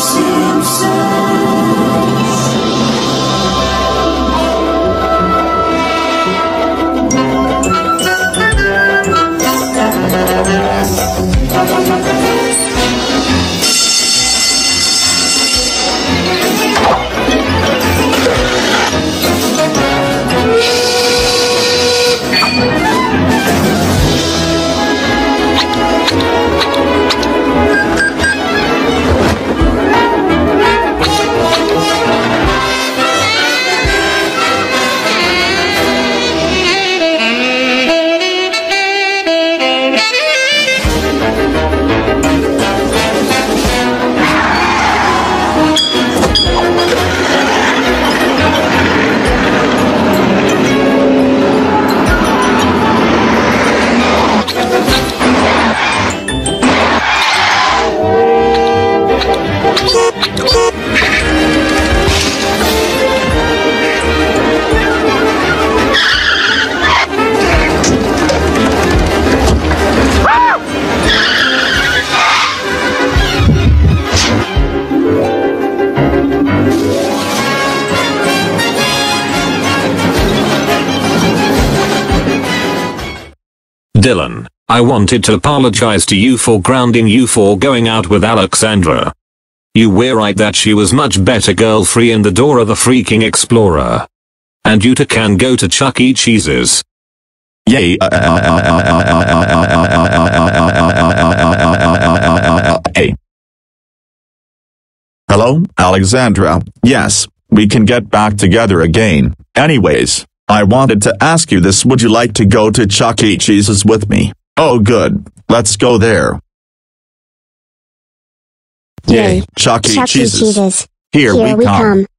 seems Dylan, I wanted to apologize to you for grounding you for going out with Alexandra. You were right that she was much better girl free in the Dora the Freaking Explorer. And you two can go to Chuck E. Cheese's. Yay. Hey. Hello, Alexandra. Yes, we can get back together again. Anyways, I wanted to ask you this would you like to go to Chuck E. Cheese's with me? Oh good, let's go there. Yay. Chuck E. Cheese's. Here, Here we come. Back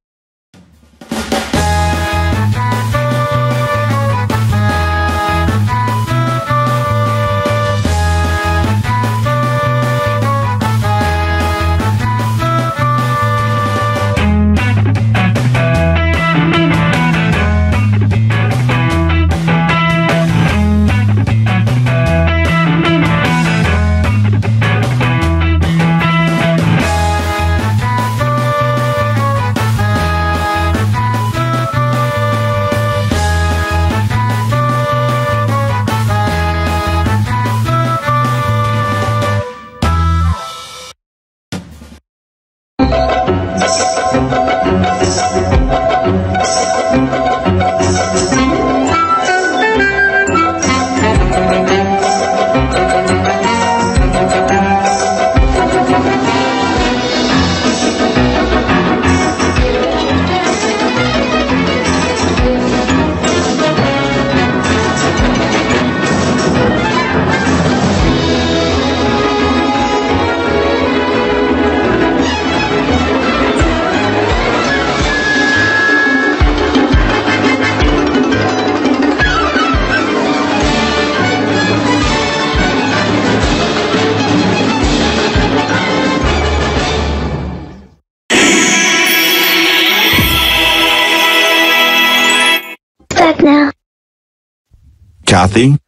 Kathy?